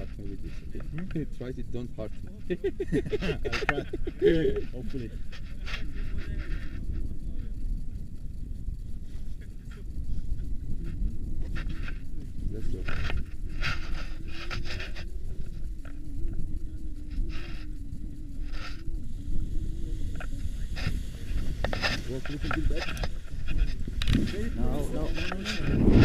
hurt me with this. Okay? Try it, don't hurt me. I'll try. Hopefully. Let's go. Walk a little bit back. No, no, no, no,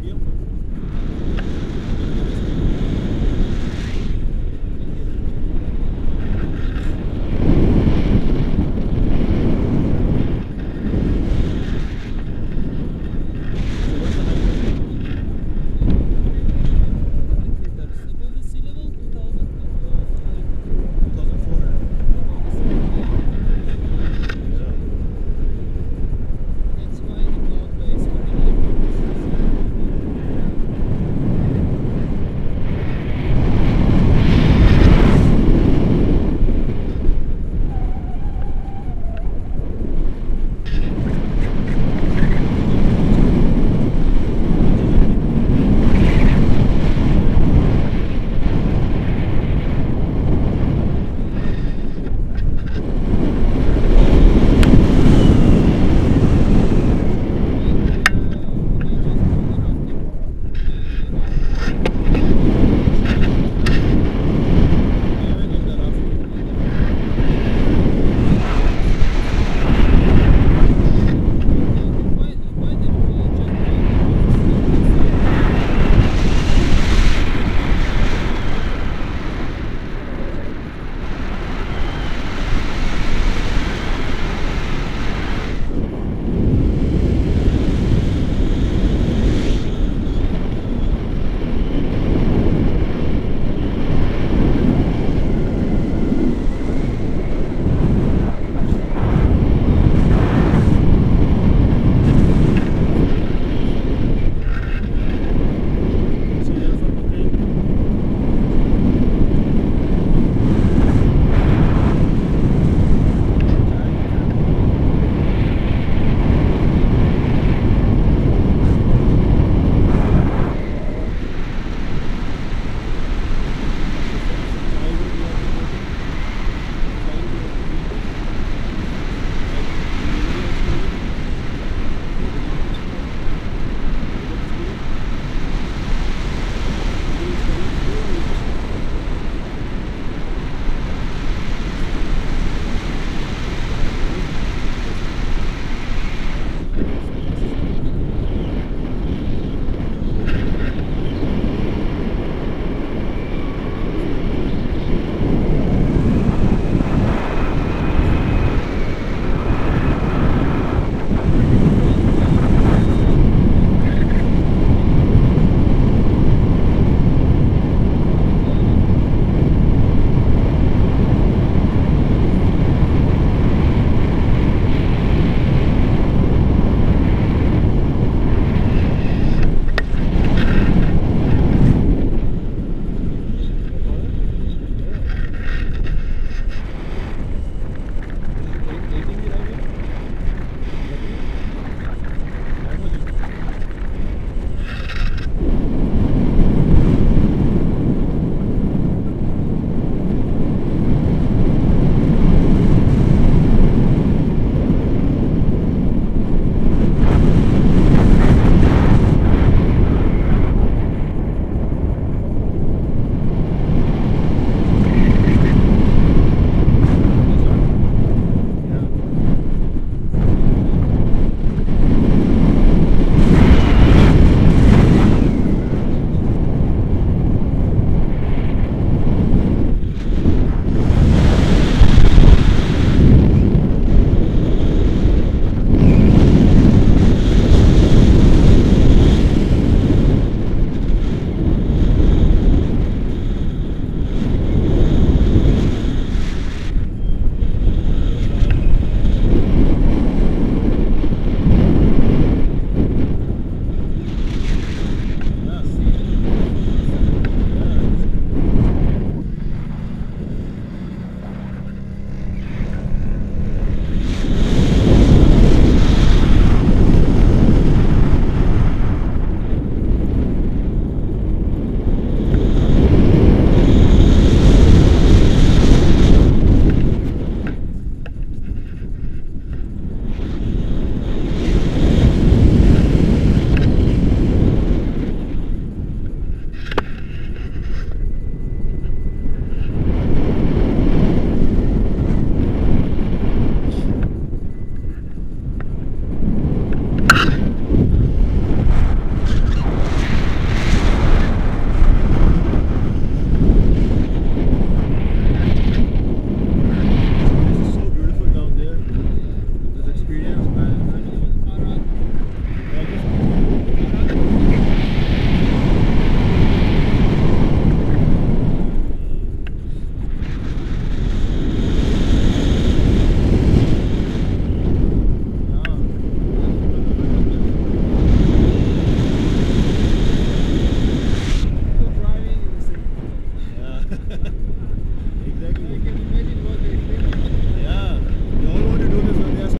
Murilo.